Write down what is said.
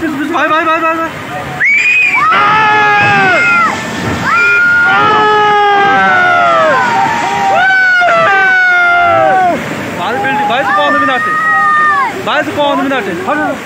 발, 발, 발, 발, 발. 말도 빠는 게 낫지. 말도 빠는 게 낫지. 하루.